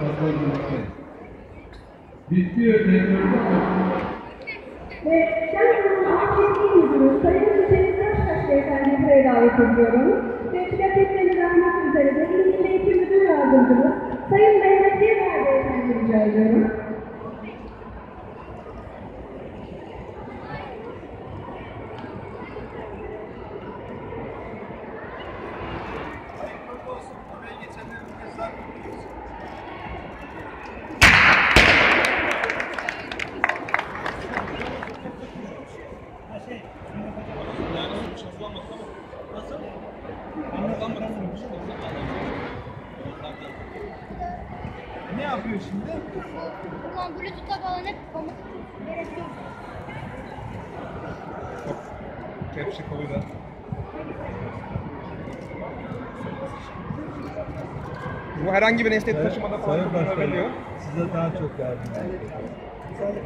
katılmaktadır. Bitki örneklerinde Ve Şenol'un Akçeski Müdürü Sayın Hüseyin Taştaş Beyefendi'yi buraya davet ediyorum. Ve plaketlerini vermek üzere de Sayın Mehmet Yener Beyefendi rica ediyorum. Ne yapıyor şimdi? Ulan Bluetooth'a bağlanıp pamuk gerekiyor. Kepçe koluyla. Bu herhangi bir nesne taşımada falan Sayın Başkanım, kullanılabiliyor. size daha çok yardım edeceğim.